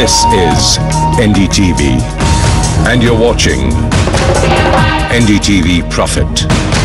This is NDTV, and you're watching NDTV Profit.